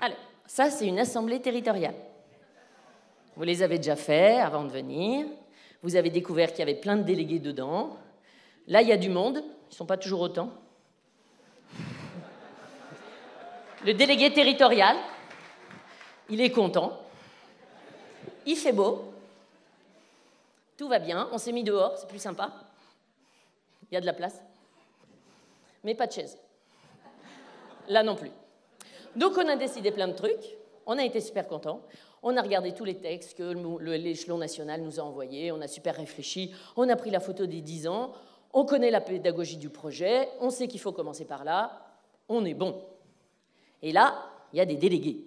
Alors, ça, c'est une assemblée territoriale. Vous les avez déjà fait avant de venir. Vous avez découvert qu'il y avait plein de délégués dedans. Là, il y a du monde. Ils ne sont pas toujours autant. Le délégué territorial, il est content. Il fait beau. Tout va bien. On s'est mis dehors, c'est plus sympa. Il y a de la place. Mais pas de chaise. Là non plus. Donc on a décidé plein de trucs. On a été super contents. On a regardé tous les textes que l'échelon national nous a envoyés. On a super réfléchi. On a pris la photo des 10 ans. On connaît la pédagogie du projet. On sait qu'il faut commencer par là. On est bon. Et là, il y a des délégués.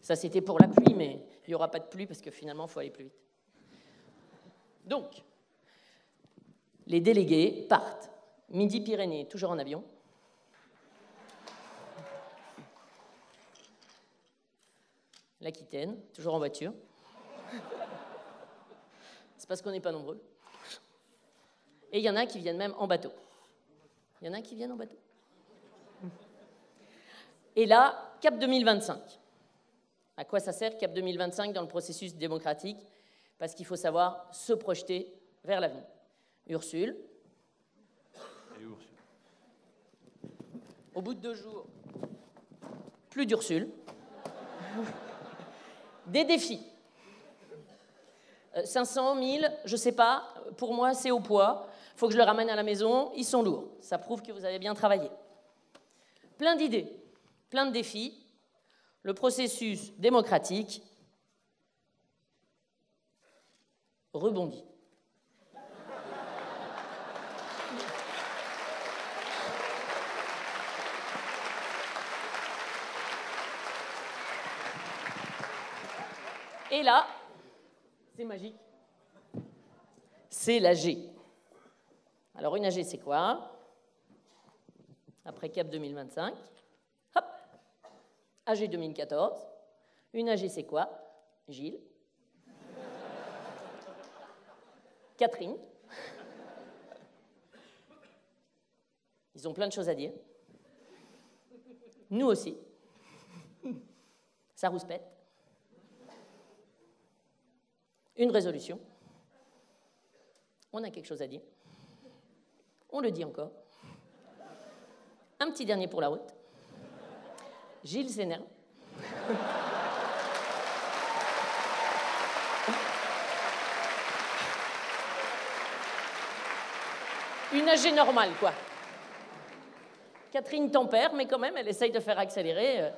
Ça, c'était pour la pluie, mais il n'y aura pas de pluie parce que finalement, il faut aller plus vite. Donc, les délégués partent. Midi-Pyrénées, toujours en avion. L'Aquitaine, toujours en voiture. C'est parce qu'on n'est pas nombreux. Et il y en a qui viennent même en bateau. Il y en a qui viennent en bateau. Et là, Cap 2025. À quoi ça sert Cap 2025 dans le processus démocratique? Parce qu'il faut savoir se projeter vers l'avenir. Ursule. Au bout de deux jours, plus d'Ursule. Des défis. 500, euh, 1000, je ne sais pas, pour moi c'est au poids. Il faut que je le ramène à la maison, ils sont lourds. Ça prouve que vous avez bien travaillé. Plein d'idées, plein de défis. Le processus démocratique rebondit. Et là, c'est magique. C'est la G. Alors une AG, c'est quoi? Après CAP 2025. Hop AG 2014. Une AG, c'est quoi? Gilles. Catherine. Ils ont plein de choses à dire. Nous aussi. Ça rouspète. Une résolution. On a quelque chose à dire. On le dit encore. Un petit dernier pour la route. Gilles s'énerve. Une AG normale, quoi. Catherine tempère, mais quand même, elle essaye de faire accélérer. Euh.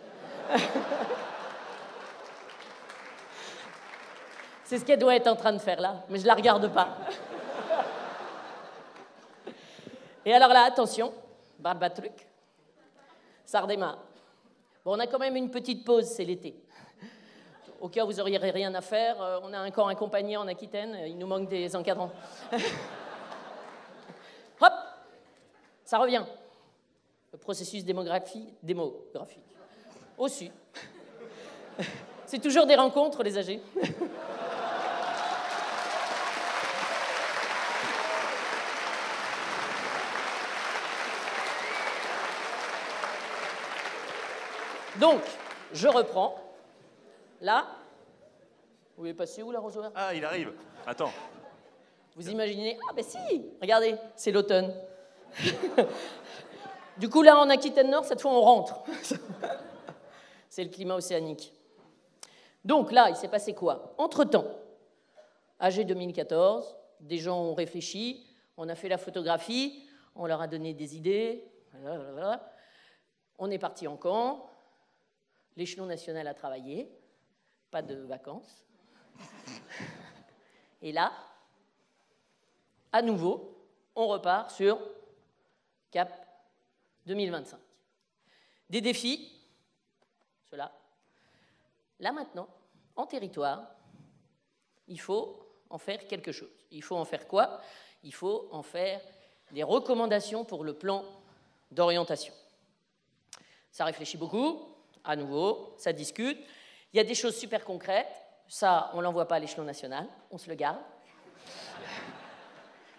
C'est ce qu'elle doit être en train de faire là, mais je la regarde pas. Et alors là, attention, barbatruc, ça redémarre. Bon, on a quand même une petite pause, c'est l'été. Au cas où vous n'auriez rien à faire, euh, on a un camp en Aquitaine, il nous manque des encadrants. Hop Ça revient. Le processus démographique, démographique. Au sud. C'est toujours des rencontres, les âgés. Donc, je reprends. Là, vous voulez passer où l'arrosoir Ah, il arrive. Attends. Vous imaginez? Ah, ben si Regardez, c'est l'automne. du coup, là, en Aquitaine Nord, cette fois, on rentre. c'est le climat océanique. Donc là, il s'est passé quoi? Entre-temps, AG 2014, des gens ont réfléchi, on a fait la photographie, on leur a donné des idées. On est parti en camp, L'échelon national a travaillé, pas de vacances. Et là, à nouveau, on repart sur Cap 2025. Des défis, cela. Là maintenant, en territoire, il faut en faire quelque chose. Il faut en faire quoi? Il faut en faire des recommandations pour le plan d'orientation. Ça réfléchit beaucoup, à nouveau, ça discute. Il y a des choses super concrètes, ça, on ne l'envoie pas à l'échelon national, on se le garde.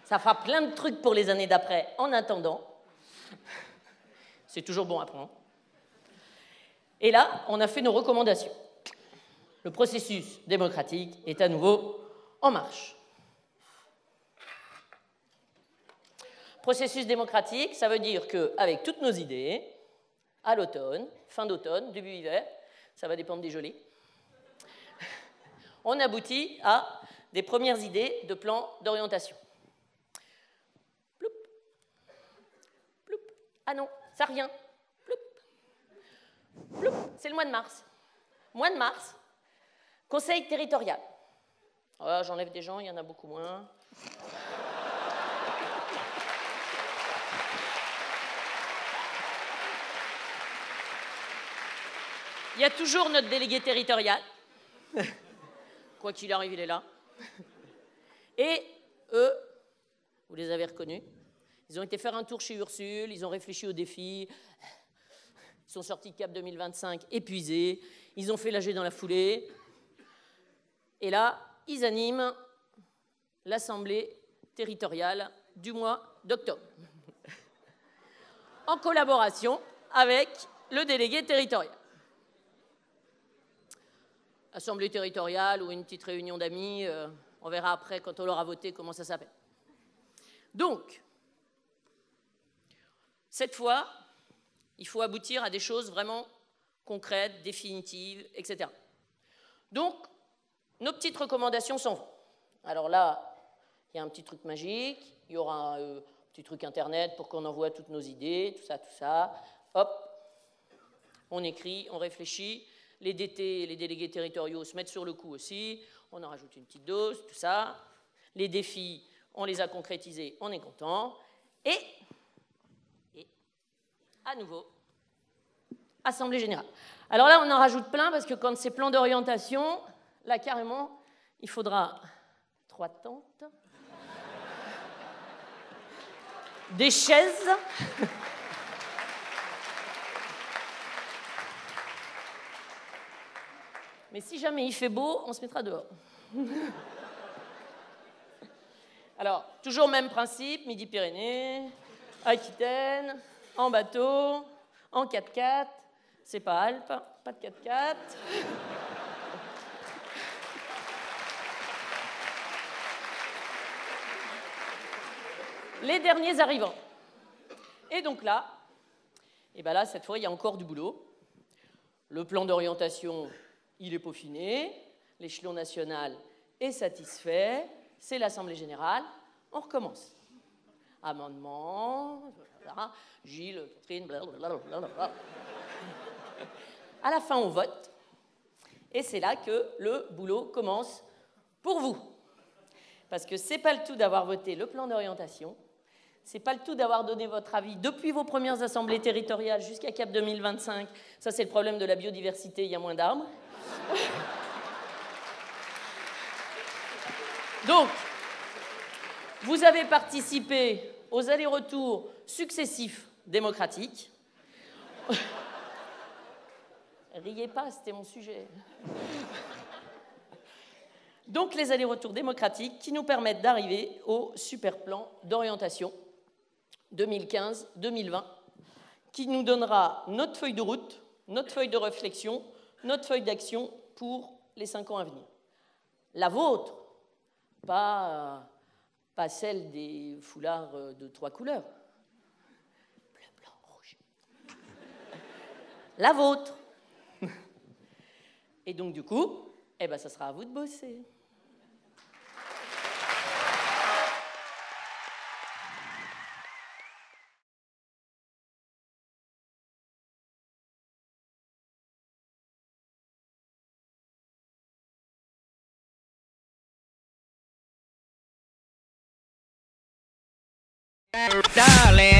Ça fera plein de trucs pour les années d'après en attendant. C'est toujours bon à prendre. Et là, on a fait nos recommandations. Le processus démocratique est à nouveau en marche. Processus démocratique, ça veut dire qu'avec toutes nos idées, à l'automne, fin d'automne, début hiver, ça va dépendre des gelées, on aboutit à des premières idées de plan d'orientation. Ah non, ça revient. Ploup. Ploup. C'est le mois de mars. Mois de mars, conseil territorial. Oh, J'enlève des gens, il y en a beaucoup moins. Il y a toujours notre délégué territorial. Quoi qu'il arrive, il est là. Et eux, vous les avez reconnus, ils ont été faire un tour chez Ursule, ils ont réfléchi aux défis, ils sont sortis de Cap 2025 épuisés, ils ont fait l'AG dans la foulée. Et là, ils animent l'Assemblée territoriale du mois d'octobre, en collaboration avec le délégué territorial. Assemblée territoriale ou une petite réunion d'amis, euh, on verra après quand on l'aura voté comment ça s'appelle. Donc, cette fois, il faut aboutir à des choses vraiment concrètes, définitives, etc. Donc, nos petites recommandations sont Alors là, il y a un petit truc magique, il y aura un euh, petit truc internet pour qu'on envoie toutes nos idées, tout ça, tout ça. Hop, on écrit, on réfléchit, les DT, les délégués territoriaux, se mettent sur le coup aussi. On en rajoute une petite dose, tout ça. Les défis, on les a concrétisés, on est content. Et, et à nouveau, Assemblée générale. Alors là, on en rajoute plein parce que quand c'est plan d'orientation, là carrément, il faudra trois tentes, des chaises. Mais si jamais il fait beau, on se mettra dehors. Alors, toujours même principe, Midi-Pyrénées, Aquitaine, en bateau, en 4x4, c'est pas Alpes, pas de 4x4. Les derniers arrivants. Et donc là, et ben là, cette fois, il y a encore du boulot. Le plan d'orientation il est peaufiné, l'échelon national est satisfait, c'est l'Assemblée générale, on recommence. Amendement, Gilles, Catherine. À la fin, on vote, et c'est là que le boulot commence pour vous. Parce que c'est pas le tout d'avoir voté le plan d'orientation, c'est pas le tout d'avoir donné votre avis depuis vos premières assemblées territoriales jusqu'à Cap 2025. Ça, c'est le problème de la biodiversité, il y a moins d'arbres. Donc, vous avez participé aux allers-retours successifs démocratiques. Riez pas, c'était mon sujet. Donc les allers-retours démocratiques qui nous permettent d'arriver au super plan d'orientation 2015-2020, qui nous donnera notre feuille de route, notre feuille de réflexion, notre feuille d'action pour les cinq ans à venir. La vôtre, pas, pas celle des foulards de trois couleurs. Bleu, blanc, rouge. La vôtre. Et donc, du coup, eh ben, ça sera à vous de bosser. Darling